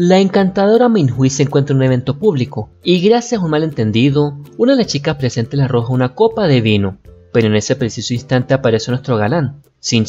La encantadora Minhui se encuentra en un evento público y gracias a un malentendido, una de las chicas presentes le arroja una copa de vino, pero en ese preciso instante aparece nuestro galán, Xin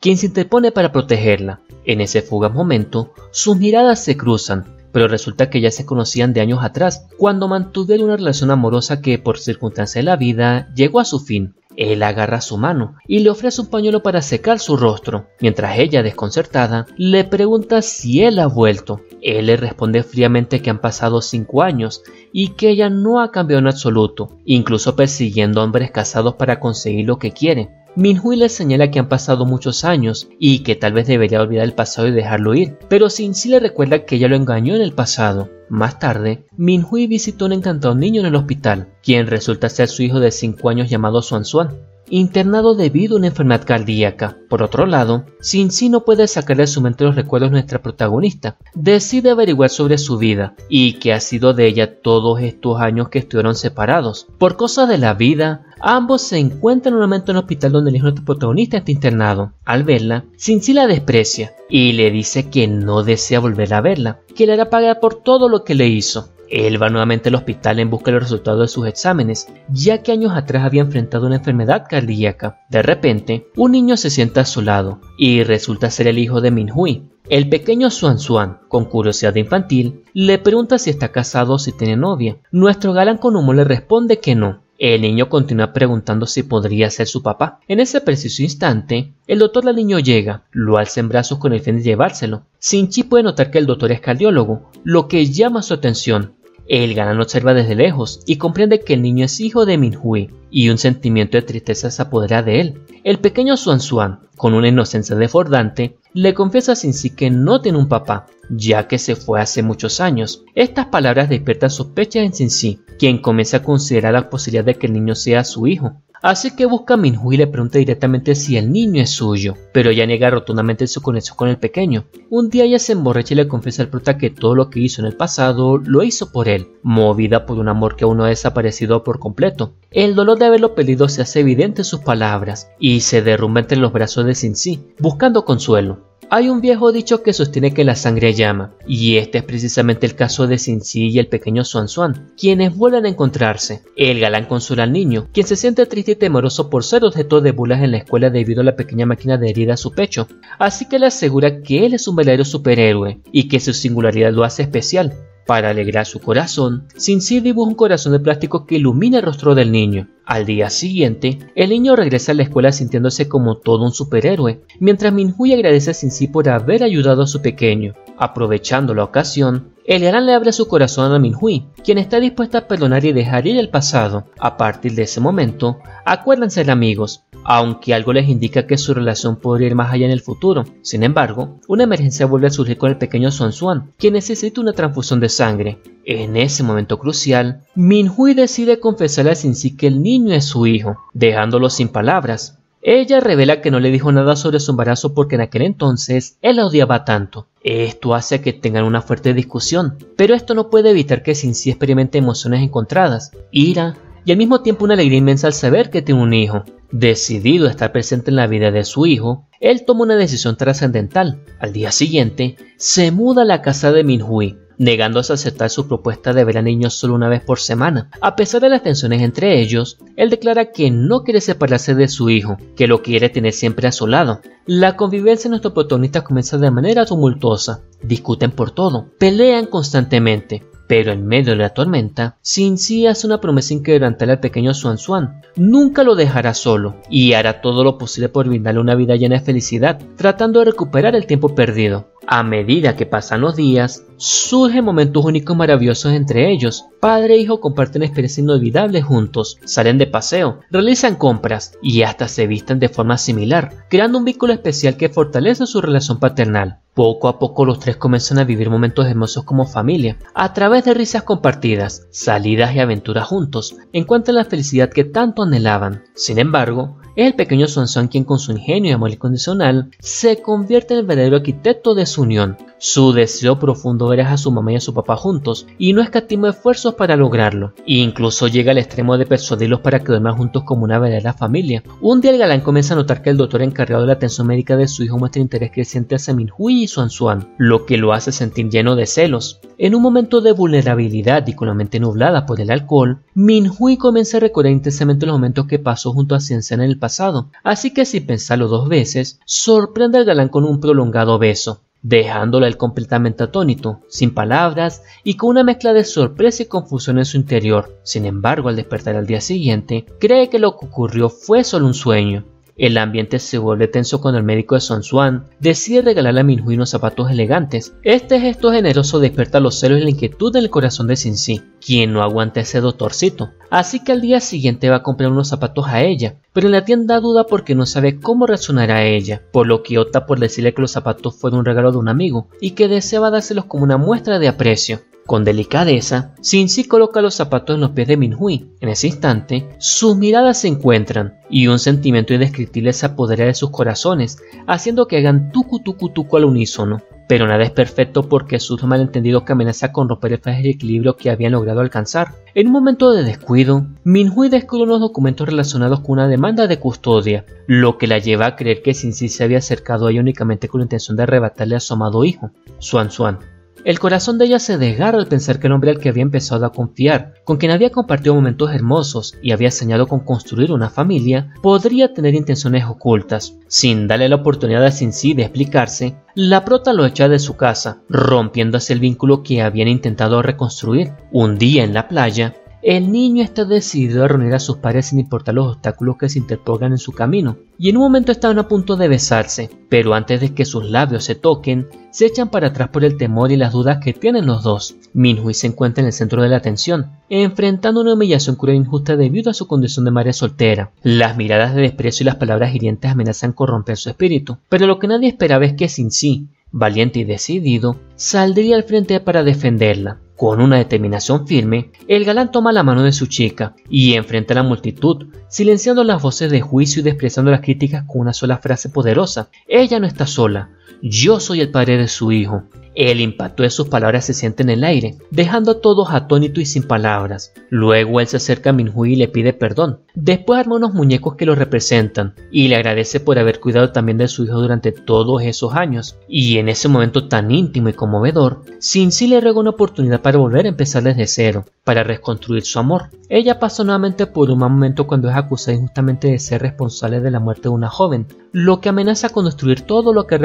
quien se interpone para protegerla. En ese fugaz momento, sus miradas se cruzan, pero resulta que ya se conocían de años atrás, cuando mantuvieron una relación amorosa que por circunstancias de la vida llegó a su fin. Él agarra su mano y le ofrece un pañuelo para secar su rostro, mientras ella, desconcertada, le pregunta si él ha vuelto. Él le responde fríamente que han pasado cinco años y que ella no ha cambiado en absoluto, incluso persiguiendo hombres casados para conseguir lo que quiere. Minhui le señala que han pasado muchos años y que tal vez debería olvidar el pasado y dejarlo ir, pero Sin le recuerda que ella lo engañó en el pasado. Más tarde, Minhui visitó a un encantado niño en el hospital, quien resulta ser su hijo de 5 años llamado Suan Suan internado debido a una enfermedad cardíaca. Por otro lado, Sin no puede sacar de su mente los recuerdos de nuestra protagonista, decide averiguar sobre su vida y qué ha sido de ella todos estos años que estuvieron separados. Por cosas de la vida, ambos se encuentran nuevamente en el hospital donde el hijo de nuestro protagonista está internado. Al verla, Sin la desprecia y le dice que no desea volver a verla, que le hará pagar por todo lo que le hizo. Él va nuevamente al hospital en busca de los resultados de sus exámenes, ya que años atrás había enfrentado una enfermedad cardíaca. De repente, un niño se sienta a su lado y resulta ser el hijo de Minhui. El pequeño Suan Suan, con curiosidad infantil, le pregunta si está casado o si tiene novia. Nuestro galán con humor le responde que no, el niño continúa preguntando si podría ser su papá. En ese preciso instante, el doctor del niño llega, lo alza en brazos con el fin de llevárselo. Sinchi puede notar que el doctor es cardiólogo, lo que llama su atención. El galán observa desde lejos y comprende que el niño es hijo de Minhui, y un sentimiento de tristeza se apodera de él. El pequeño Suan Suan, con una inocencia desbordante, le confiesa a Sinsi que no tiene un papá, ya que se fue hace muchos años. Estas palabras despiertan sospechas en Sinsi, quien comienza a considerar la posibilidad de que el niño sea su hijo. Así que busca a Minhu y le pregunta directamente si el niño es suyo, pero ella niega rotundamente su conexión con el pequeño. Un día ella se emborracha y le confiesa al prota que todo lo que hizo en el pasado lo hizo por él, movida por un amor que aún no ha desaparecido por completo. El dolor de haberlo pedido se hace evidente en sus palabras y se derrumba entre los brazos de Sinsi, buscando consuelo. Hay un viejo dicho que sostiene que la sangre llama, y este es precisamente el caso de Sinsi y el pequeño Suan Suan, quienes vuelven a encontrarse. El galán consuela al niño, quien se siente triste y temeroso por ser objeto de burlas en la escuela debido a la pequeña máquina de herida a su pecho, así que le asegura que él es un verdadero superhéroe y que su singularidad lo hace especial. Para alegrar su corazón, Sinsi dibuja un corazón de plástico que ilumina el rostro del niño. Al día siguiente, el niño regresa a la escuela sintiéndose como todo un superhéroe, mientras Minhui agradece a Sinsi por haber ayudado a su pequeño. Aprovechando la ocasión, Eliaran le abre su corazón a Minhui, quien está dispuesta a perdonar y dejar ir el pasado. A partir de ese momento, acuerdan ser amigos, aunque algo les indica que su relación podría ir más allá en el futuro. Sin embargo, una emergencia vuelve a surgir con el pequeño Suan Suan, quien necesita una transfusión de sangre. En ese momento crucial, Minhui decide confesarle a Shinji que el niño es su hijo, dejándolo sin palabras. Ella revela que no le dijo nada sobre su embarazo porque en aquel entonces él la odiaba tanto. Esto hace que tengan una fuerte discusión, pero esto no puede evitar que Sinsi experimente emociones encontradas, ira y al mismo tiempo una alegría inmensa al saber que tiene un hijo. Decidido a estar presente en la vida de su hijo, él toma una decisión trascendental. Al día siguiente, se muda a la casa de Minhui, negándose a aceptar su propuesta de ver a niños solo una vez por semana. A pesar de las tensiones entre ellos, él declara que no quiere separarse de su hijo, que lo quiere tener siempre a su lado. La convivencia de nuestros protagonistas comienza de manera tumultuosa, discuten por todo, pelean constantemente, pero en medio de la tormenta, Xin hace una promesa inquebrantable al pequeño Suan Suan. Nunca lo dejará solo y hará todo lo posible por brindarle una vida llena de felicidad, tratando de recuperar el tiempo perdido. A medida que pasan los días, surgen momentos únicos maravillosos entre ellos. Padre e hijo comparten experiencias inolvidables juntos, salen de paseo, realizan compras y hasta se visten de forma similar, creando un vínculo especial que fortalece su relación paternal. Poco a poco los tres comienzan a vivir momentos hermosos como familia, a través de risas compartidas, salidas y aventuras juntos, encuentran la felicidad que tanto anhelaban. Sin embargo, es el pequeño Sonson quien con su ingenio y amor incondicional se convierte en el verdadero arquitecto de su unión. Su deseo profundo ver a su mamá y a su papá juntos, y no escatima esfuerzos para lograrlo. E incluso llega al extremo de persuadirlos para que duerman juntos como una verdadera familia. Un día el galán comienza a notar que el doctor encargado de la atención médica de su hijo muestra interés creciente hacia Minhui y Suan Suan, lo que lo hace sentir lleno de celos. En un momento de vulnerabilidad y con la mente nublada por el alcohol, Minhui comienza a recordar intensamente los momentos que pasó junto a Ciencia en el pasado, así que sin pensarlo dos veces, sorprende al galán con un prolongado beso dejándolo él completamente atónito, sin palabras y con una mezcla de sorpresa y confusión en su interior. Sin embargo, al despertar al día siguiente, cree que lo que ocurrió fue solo un sueño. El ambiente se vuelve tenso cuando el médico de Son Suan decide regalarle a Minhui unos zapatos elegantes. Este gesto generoso despierta los celos y la inquietud en el corazón de Sin-Si, quien no aguanta ese doctorcito. Así que al día siguiente va a comprar unos zapatos a ella, pero en la tienda duda porque no sabe cómo reaccionará ella, por lo que opta por decirle que los zapatos fueron un regalo de un amigo y que deseaba dárselos como una muestra de aprecio. Con delicadeza, Sin-Si coloca los zapatos en los pies de Minhui. En ese instante, sus miradas se encuentran y un sentimiento indescriptible se apodera de sus corazones, haciendo que hagan tucu tucu tucu al unísono. Pero nada es perfecto porque surge un malentendido que amenaza con romper el frágil equilibrio que habían logrado alcanzar. En un momento de descuido, Minhui descubre unos documentos relacionados con una demanda de custodia, lo que la lleva a creer que Sin-Si se había acercado a ella únicamente con la intención de arrebatarle a su amado hijo, Suan Suan. El corazón de ella se desgarra al pensar que el hombre al que había empezado a confiar, con quien había compartido momentos hermosos y había soñado con construir una familia, podría tener intenciones ocultas. Sin darle la oportunidad a Sin sí de explicarse, la prota lo echa de su casa, rompiendo así el vínculo que habían intentado reconstruir. Un día en la playa, el niño está decidido a reunir a sus padres sin importar los obstáculos que se interpongan en su camino, y en un momento estaban a punto de besarse, pero antes de que sus labios se toquen, se echan para atrás por el temor y las dudas que tienen los dos. Minhui se encuentra en el centro de la atención, enfrentando una humillación cruel e injusta debido a su condición de madre soltera. Las miradas de desprecio y las palabras hirientes amenazan corromper su espíritu, pero lo que nadie esperaba es que sin sí, valiente y decidido, saldría al frente para defenderla. Con una determinación firme, el galán toma la mano de su chica y enfrenta a la multitud, silenciando las voces de juicio y despreciando las críticas con una sola frase poderosa. Ella no está sola, yo soy el padre de su hijo. El impacto de sus palabras se siente en el aire, dejando a todos atónitos y sin palabras. Luego él se acerca a Minhui y le pide perdón. Después arma unos muñecos que lo representan y le agradece por haber cuidado también de su hijo durante todos esos años. Y en ese momento tan íntimo y conmovedor, Sin sí le ruega una oportunidad para volver a empezar desde cero, para reconstruir su amor. Ella pasa nuevamente por un momento cuando es acusada injustamente de ser responsable de la muerte de una joven, lo que amenaza con destruir todo lo que ha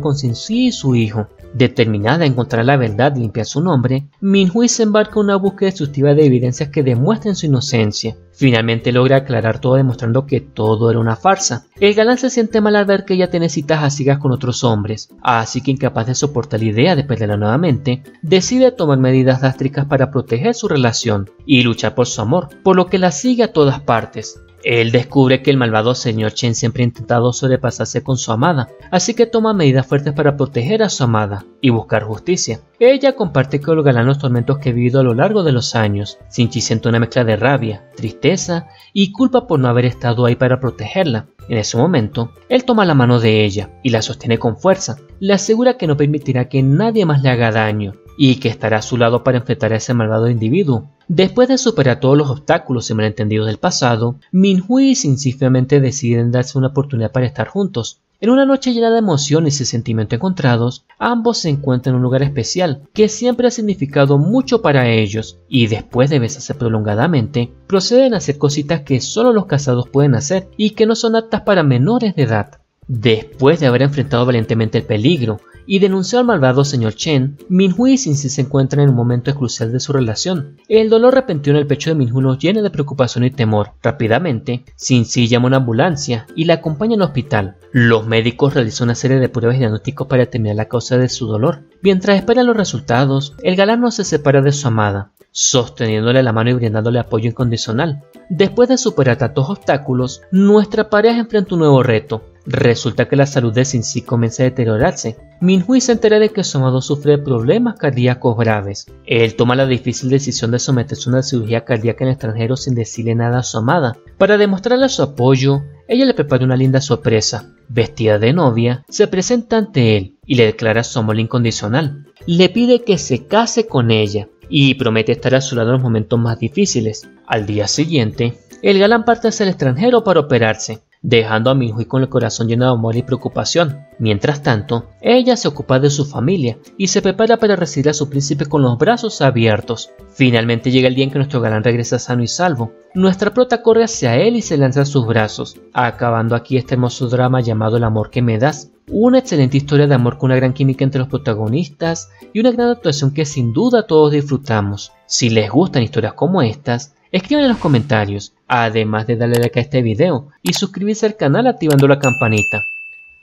con Sin sí y su hijo. Determinada a encontrar la verdad y limpiar su nombre, Minhui se embarca en una búsqueda destructiva de evidencias que demuestren su inocencia. Finalmente logra aclarar todo demostrando que todo era una farsa. El galán se siente mal al ver que ella tiene citas a ciegas con otros hombres, así que incapaz de soportar la idea de perderla nuevamente, decide tomar medidas drásticas para proteger su relación y luchar por su amor, por lo que la sigue a todas partes. Él descubre que el malvado señor Chen siempre ha intentado sobrepasarse con su amada, así que toma medidas fuertes para proteger a su amada y buscar justicia. Ella comparte con el galán los tormentos que ha vivido a lo largo de los años. Sinchi siente una mezcla de rabia, tristeza y culpa por no haber estado ahí para protegerla. En ese momento, él toma la mano de ella y la sostiene con fuerza. Le asegura que no permitirá que nadie más le haga daño y que estará a su lado para enfrentar a ese malvado individuo. Después de superar todos los obstáculos y malentendidos del pasado, Minhui y Sinceramente deciden darse una oportunidad para estar juntos. En una noche llena de emociones y sentimientos encontrados, ambos se encuentran en un lugar especial que siempre ha significado mucho para ellos, y después de besarse prolongadamente, proceden a hacer cositas que solo los casados pueden hacer y que no son aptas para menores de edad. Después de haber enfrentado valientemente el peligro y denunció al malvado señor Chen, Minhui y Sin se encuentran en un momento crucial de su relación. El dolor repentino en el pecho de Minhui los llena de preocupación y temor. Rápidamente, Sin llama a una ambulancia y la acompaña al hospital. Los médicos realizan una serie de pruebas y diagnósticos para determinar la causa de su dolor. Mientras esperan los resultados, el galán no se separa de su amada, sosteniéndole la mano y brindándole apoyo incondicional. Después de superar tantos obstáculos, nuestra pareja enfrenta un nuevo reto, Resulta que la salud de Sin-Si comienza a deteriorarse. Minhui se entera de que su sufre problemas cardíacos graves. Él toma la difícil decisión de someterse a una cirugía cardíaca en el extranjero sin decirle nada a su amada. Para demostrarle su apoyo, ella le prepara una linda sorpresa. Vestida de novia, se presenta ante él y le declara su amor incondicional. Le pide que se case con ella y promete estar a su lado en los momentos más difíciles. Al día siguiente, el galán parte hacia el extranjero para operarse, dejando a Minhui con el corazón lleno de amor y preocupación. Mientras tanto, ella se ocupa de su familia y se prepara para recibir a su príncipe con los brazos abiertos. Finalmente llega el día en que nuestro galán regresa sano y salvo. Nuestra prota corre hacia él y se lanza a sus brazos, acabando aquí este hermoso drama llamado El amor que me das. Una excelente historia de amor con una gran química entre los protagonistas y una gran actuación que sin duda todos disfrutamos. Si les gustan historias como estas, Escriban en los comentarios, además de darle like a este video y suscribirse al canal activando la campanita.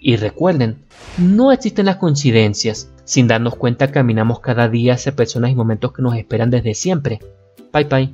Y recuerden, no existen las coincidencias, sin darnos cuenta caminamos cada día hacia personas y momentos que nos esperan desde siempre. Bye bye.